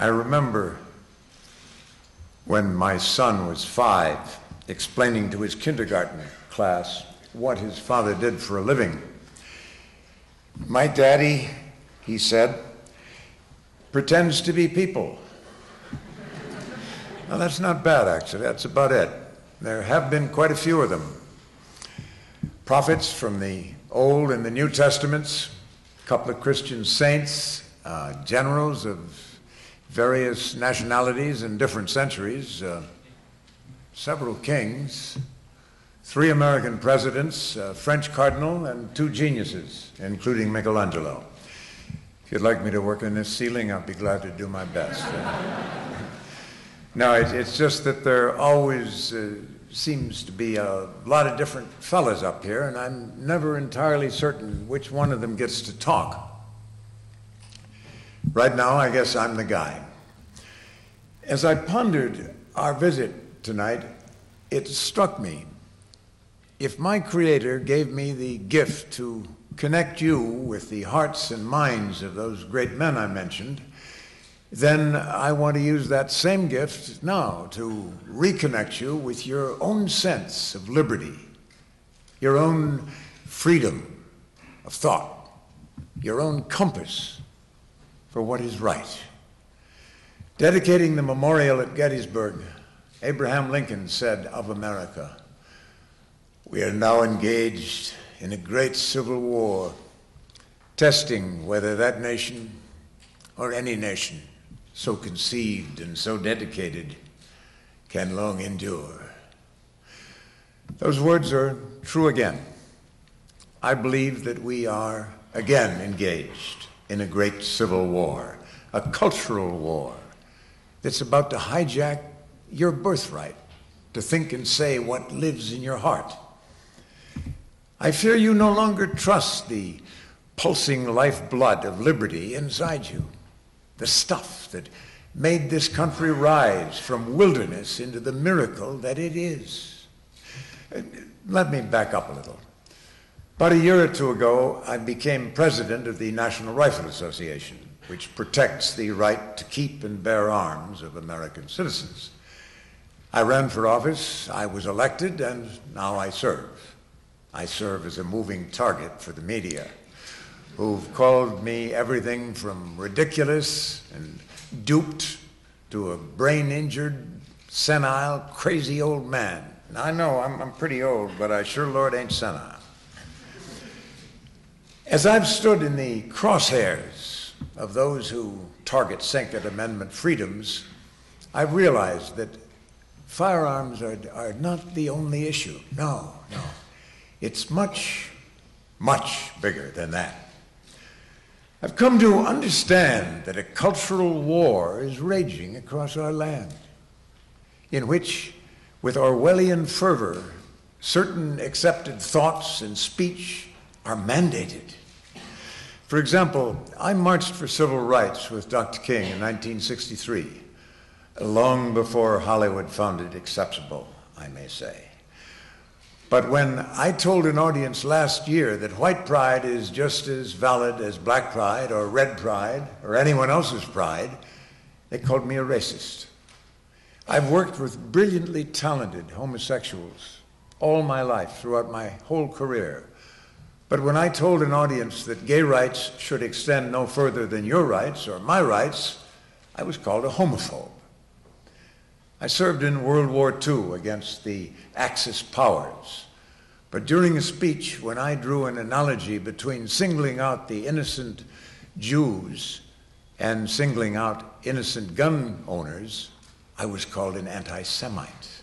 I remember when my son was five, explaining to his kindergarten class what his father did for a living. My daddy, he said, pretends to be people. Now, that's not bad, actually. That's about it. There have been quite a few of them. Prophets from the Old and the New Testaments, a couple of Christian saints, uh, generals of various nationalities and different centuries, uh, several kings, three American presidents, a French cardinal, and two geniuses, including Michelangelo. If you'd like me to work on this ceiling, I'll be glad to do my best. no, it, it's just that there always uh, seems to be a lot of different fellas up here, and I'm never entirely certain which one of them gets to talk. Right now, I guess I'm the guy. As I pondered our visit tonight, it struck me if my Creator gave me the gift to connect you with the hearts and minds of those great men I mentioned, then I want to use that same gift now to reconnect you with your own sense of liberty, your own freedom of thought, your own compass for what is right. Dedicating the memorial at Gettysburg, Abraham Lincoln said of America, We are now engaged in a great civil war, testing whether that nation or any nation so conceived and so dedicated can long endure. Those words are true again. I believe that we are again engaged in a great civil war, a cultural war that's about to hijack your birthright to think and say what lives in your heart. I fear you no longer trust the pulsing lifeblood of liberty inside you, the stuff that made this country rise from wilderness into the miracle that it is. Let me back up a little. About a year or two ago, I became president of the National Rifle Association, which protects the right to keep and bear arms of American citizens. I ran for office, I was elected, and now I serve. I serve as a moving target for the media, who've called me everything from ridiculous and duped to a brain injured, senile, crazy old man. I know I'm, I'm pretty old, but I sure, Lord, ain't senile. As I've stood in the crosshairs of those who target Second Amendment freedoms, I've realized that firearms are, are not the only issue. No, no. It's much, much bigger than that. I've come to understand that a cultural war is raging across our land, in which, with Orwellian fervor, certain accepted thoughts and speech are mandated. For example, I marched for civil rights with Dr. King in 1963, long before Hollywood found it acceptable, I may say. But when I told an audience last year that white pride is just as valid as black pride or red pride or anyone else's pride, they called me a racist. I've worked with brilliantly talented homosexuals all my life, throughout my whole career. But when I told an audience that gay rights should extend no further than your rights or my rights, I was called a homophobe. I served in World War II against the Axis powers. But during a speech, when I drew an analogy between singling out the innocent Jews and singling out innocent gun owners, I was called an anti Semite.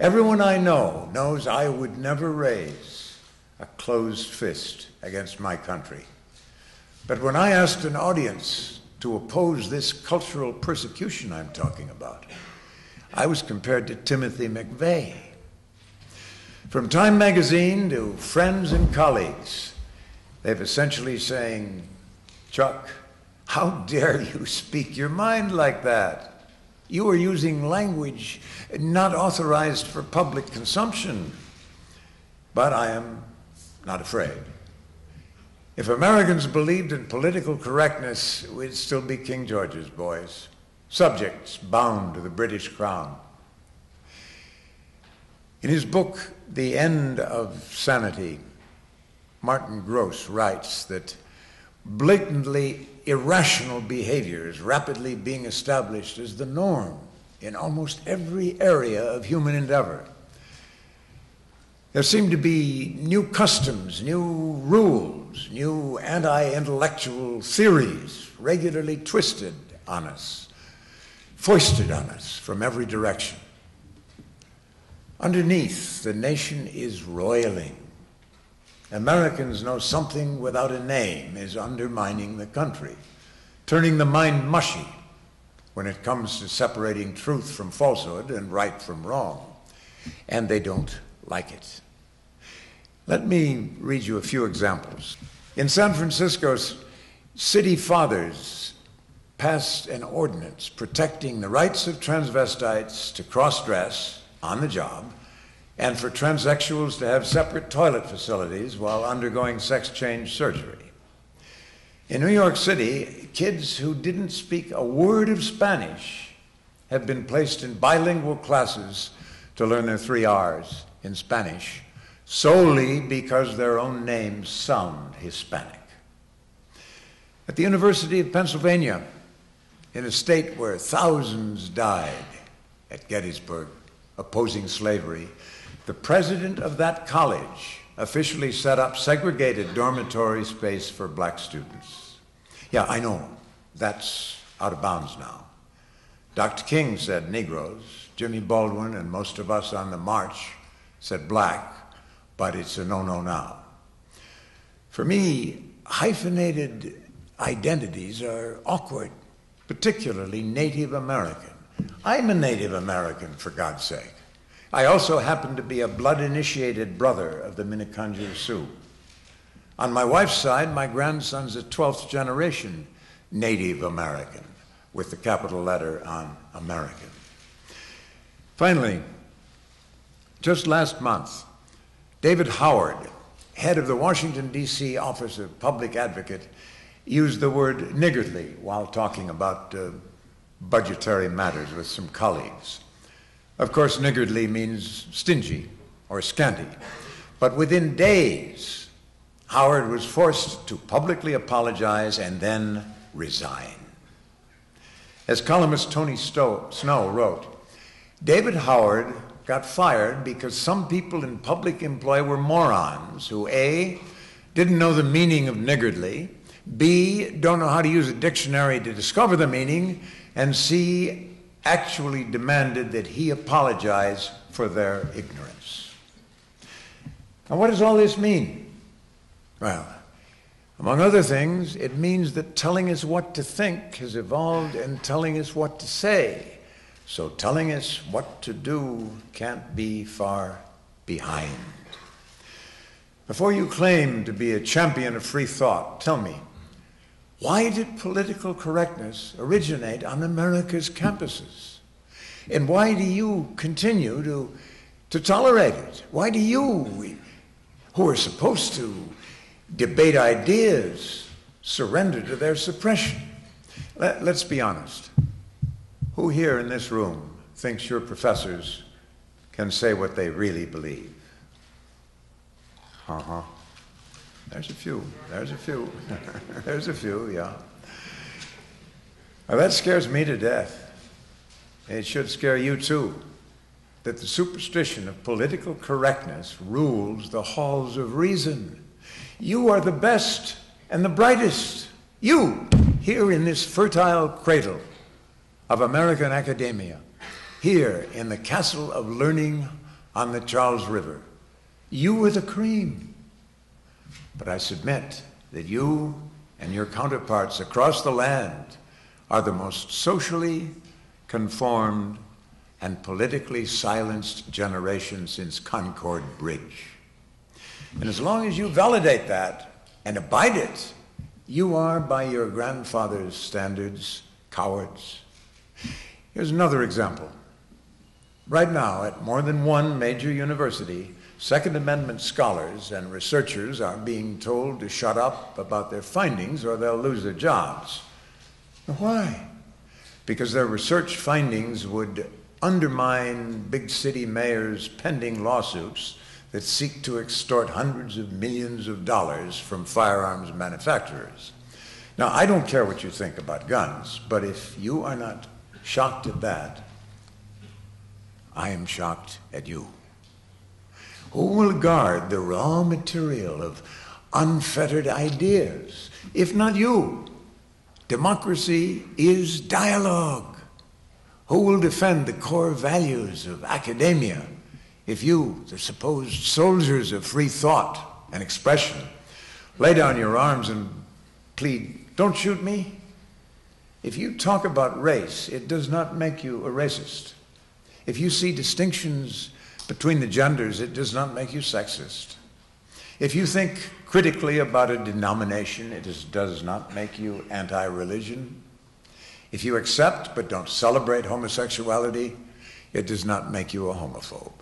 Everyone I know knows I would never raise a closed fist against my country. But when I asked an audience to oppose this cultural persecution I'm talking about, I was compared to Timothy McVeigh. From Time magazine to friends and colleagues, they've essentially saying, Chuck, how dare you speak your mind like that? You are using language not authorized for public consumption. But I am not afraid. If Americans believed in political correctness, we'd still be King George's boys, subjects bound to the British crown. In his book, The End of Sanity, Martin Gross writes that blatantly irrational behavior is rapidly being established as the norm in almost every area of human endeavor. There seem to be new customs, new rules, new anti intellectual theories regularly twisted on us, foisted on us from every direction. Underneath, the nation is roiling. Americans know something without a name is undermining the country, turning the mind mushy when it comes to separating truth from falsehood and right from wrong. And they don't like it. Let me read you a few examples. In San Francisco, city fathers passed an ordinance protecting the rights of transvestites to cross dress on the job and for transsexuals to have separate toilet facilities while undergoing sex change surgery. In New York City, kids who didn't speak a word of Spanish have been placed in bilingual classes to learn their three R's in Spanish solely because their own names sound Hispanic. At the University of Pennsylvania, in a state where thousands died at Gettysburg opposing slavery, the president of that college officially set up segregated dormitory space for black students. Yeah, I know. That's out of bounds now. Dr. King said Negroes. Jimmy Baldwin and most of us on the march said black, but it's a no no now. For me, hyphenated identities are awkward, particularly Native American. I'm a Native American, for God's sake. I also happen to be a blood initiated brother of the Minneconjou Sioux. On my wife's side, my grandson's a 12th generation Native American, with the capital letter on American. Finally, just last month, David Howard, head of the Washington, D.C. Office of Public Advocate, used the word niggardly while talking about uh, budgetary matters with some colleagues. Of course, niggardly means stingy or scanty. But within days, Howard was forced to publicly apologize and then resign. As columnist Tony Snow wrote, David Howard got fired because some people in public employ were morons who A, didn't know the meaning of niggardly, B, don't know how to use a dictionary to discover the meaning, and C, actually demanded that he apologize for their ignorance. Now, what does all this mean? Well, among other things, it means that telling us what to think has evolved in telling us what to say. So telling us what to do can't be far behind. Before you claim to be a champion of free thought, tell me, why did political correctness originate on America's campuses? And why do you continue to, to tolerate it? Why do you, who are supposed to debate ideas, surrender to their suppression? Let, let's be honest. Who here in this room thinks your professors can say what they really believe? Uh huh. There's a few. There's a few. There's a few, yeah. Now that scares me to death. It should scare you too. That the superstition of political correctness rules the halls of reason. You are the best and the brightest. You, here in this fertile cradle of American academia, here in the castle of learning on the Charles River. You are the cream. But I submit that you and your counterparts across the land are the most socially conformed and politically silenced generation since Concord Bridge. And as long as you validate that and abide it, you are, by your grandfather's standards, cowards. Here's another example. Right now, at more than one major university, Second Amendment scholars and researchers are being told to shut up about their findings or they'll lose their jobs. Why? Because their research findings would undermine big city mayors' pending lawsuits that seek to extort hundreds of millions of dollars from firearms manufacturers. Now, I don't care what you think about guns, but if you are not shocked at that, I am shocked at you. Who will guard the raw material of unfettered ideas, if not you? Democracy is dialogue. Who will defend the core values of academia if you, the supposed soldiers of free thought and expression, lay down your arms and plead, Don't shoot me? If you talk about race, it does not make you a racist. If you see distinctions between the genders, it does not make you sexist. If you think critically about a denomination, it is, does not make you anti religion. If you accept but don't celebrate homosexuality, it does not make you a homophobe.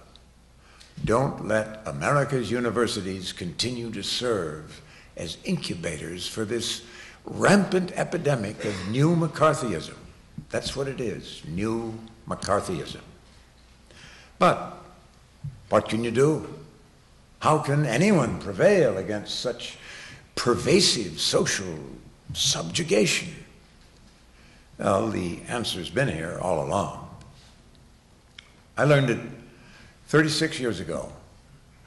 Don't let America's universities continue to serve as incubators for this rampant epidemic of new McCarthyism. That's what it is, new McCarthyism. But what can you do? How can anyone prevail against such pervasive social subjugation? Well, the answer's been here all along. I learned it 36 years ago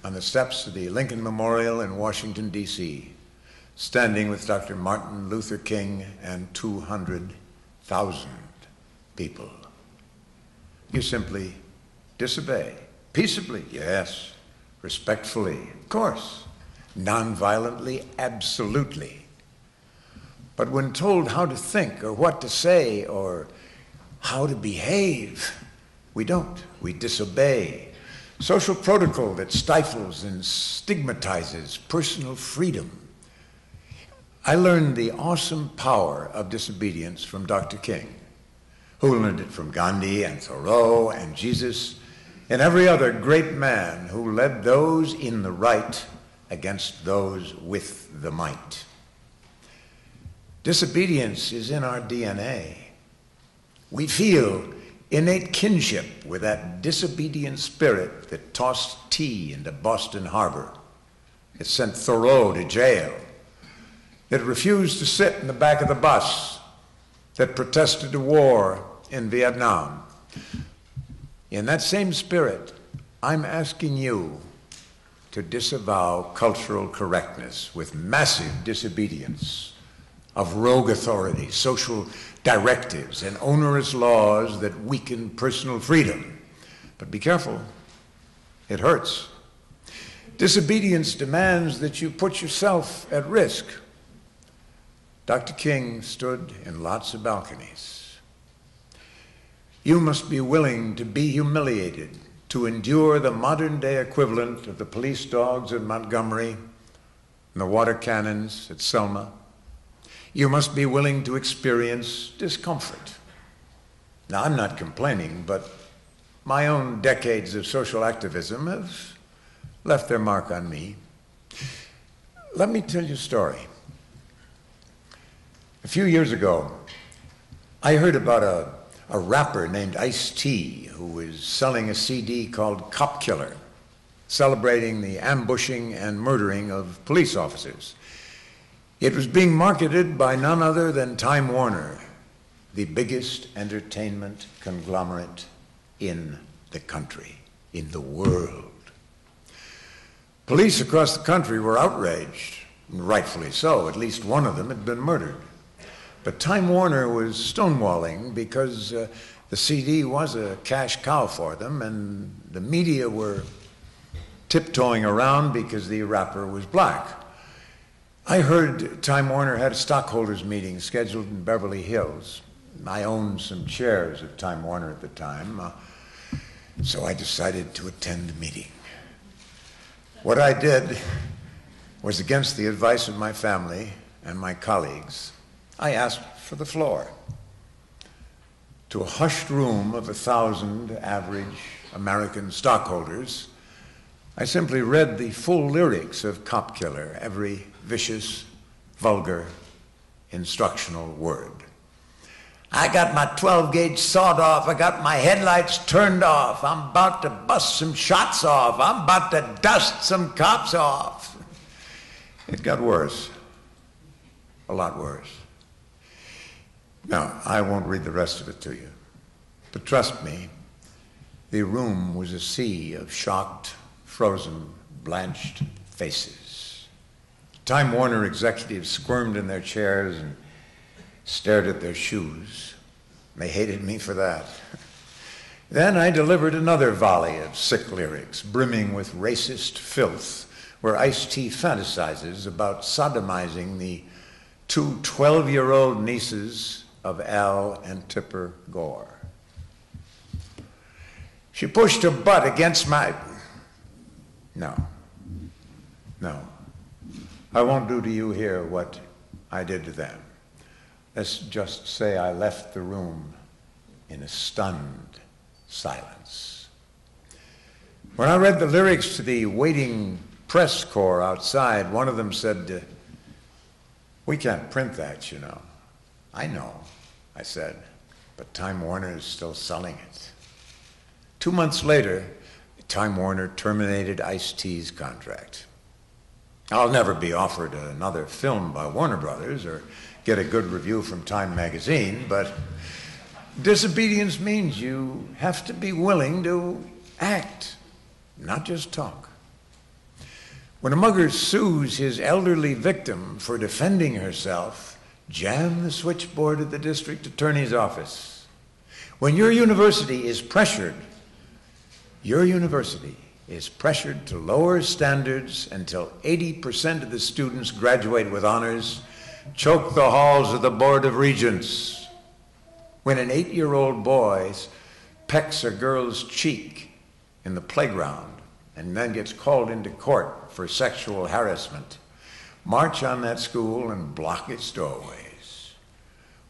on the steps of the Lincoln Memorial in Washington, D.C., standing with Dr. Martin Luther King and 200,000 people. You simply disobey. Peaceably, yes. Respectfully, of course. Nonviolently, absolutely. But when told how to think or what to say or how to behave, we don't. We disobey. Social protocol that stifles and stigmatizes personal freedom. I learned the awesome power of disobedience from Dr. King, who learned it from Gandhi and Thoreau and Jesus and every other great man who led those in the right against those with the might. Disobedience is in our DNA. We feel innate kinship with that disobedient spirit that tossed tea into Boston Harbor, that sent Thoreau to jail, that refused to sit in the back of the bus, that protested the war in Vietnam. In that same spirit, I'm asking you to disavow cultural correctness with massive disobedience of rogue authority, social directives, and onerous laws that weaken personal freedom. But be careful, it hurts. Disobedience demands that you put yourself at risk. Dr. King stood in lots of balconies you must be willing to be humiliated, to endure the modern day equivalent of the police dogs in Montgomery and the water cannons at Selma. You must be willing to experience discomfort. Now, I'm not complaining, but my own decades of social activism have left their mark on me. Let me tell you a story. A few years ago, I heard about a a rapper named Ice T who was selling a CD called Cop Killer, celebrating the ambushing and murdering of police officers. It was being marketed by none other than Time Warner, the biggest entertainment conglomerate in the country, in the world. Police across the country were outraged, rightfully so. At least one of them had been murdered. But Time Warner was stonewalling because uh, the CD was a cash cow for them, and the media were tiptoeing around because the rapper was black. I heard Time Warner had a stockholders meeting scheduled in Beverly Hills. I owned some shares of Time Warner at the time, uh, so I decided to attend the meeting. What I did was against the advice of my family and my colleagues. I asked for the floor. To a hushed room of a thousand average American stockholders, I simply read the full lyrics of Cop Killer, every vicious, vulgar, instructional word. I got my 12 gauge sawed off. I got my headlights turned off. I'm about to bust some shots off. I'm about to dust some cops off. It got worse. A lot worse. Now, I won't read the rest of it to you. But trust me, the room was a sea of shocked, frozen, blanched faces. Time Warner executives squirmed in their chairs and stared at their shoes. They hated me for that. Then I delivered another volley of sick lyrics, brimming with racist filth, where Ice T fantasizes about sodomizing the two 12 year old nieces of Al and Tipper Gore. She pushed her butt against my. No. No. I won't do to you here what I did to them. Let's just say I left the room in a stunned silence. When I read the lyrics to the waiting press corps outside, one of them said, We can't print that, you know. I know, I said, but Time Warner is still selling it. Two months later, Time Warner terminated Ice T's contract. I'll never be offered another film by Warner Brothers or get a good review from Time magazine, but disobedience means you have to be willing to act, not just talk. When a mugger sues his elderly victim for defending herself, jam the switchboard at the district attorney's office. When your university is pressured, your university is pressured to lower standards until 80% of the students graduate with honors choke the halls of the Board of Regents. When an eight year old boy pecks a girl's cheek in the playground and then gets called into court for sexual harassment, march on that school and block its doorways.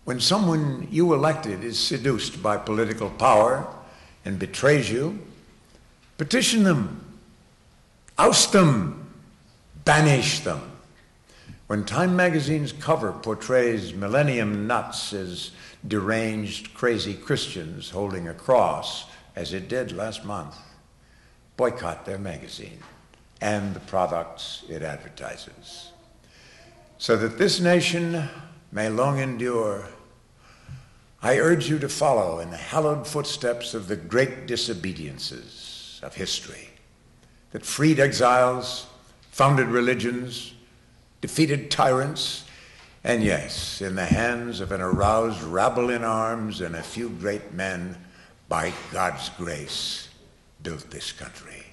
When someone you elected is seduced by political power and betrays you, petition them, oust them, banish them. When Time magazine's cover portrays millennium nuts as deranged, crazy Christians holding a cross, as it did last month, boycott their magazine and the products it advertises. So that this nation may long endure, I urge you to follow in the hallowed footsteps of the great disobediences of history that freed exiles, founded religions, defeated tyrants, and yes, in the hands of an aroused rabble in arms and a few great men, by God's grace, built this country.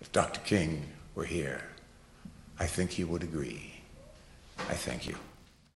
If Dr. King were here, I think he would agree. I thank you.